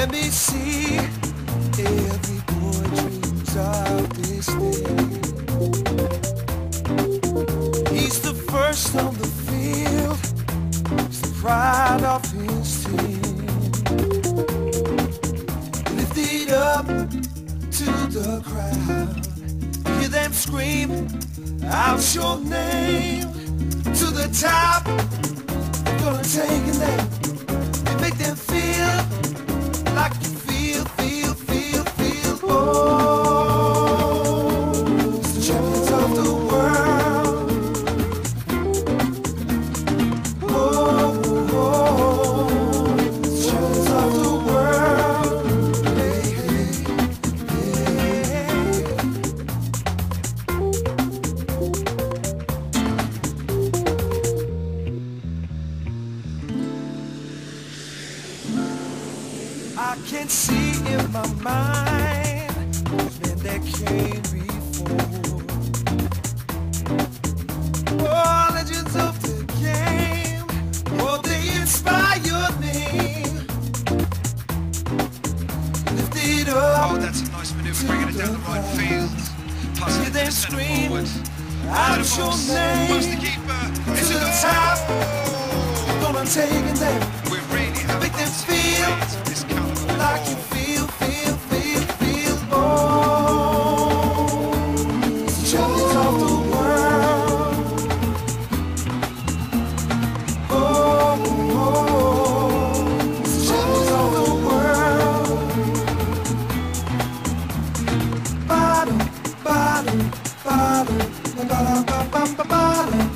Let me see. Every boy dreams of this day. He's the first on the field. He's the pride of his team. Lift it up to the crowd. Hear them scream out your name to the top. Gonna take it there I can see in my mind men that came before. Oh, legends of the game, oh, they inspired me. Lift it Oh, that's a nice manoeuvre, bringing it down the right field. Passing it to centre forward. out of your past the keeper. to It's a the goal. top. Gonna take it there. We're really having Make them feel ba ba ba ba ba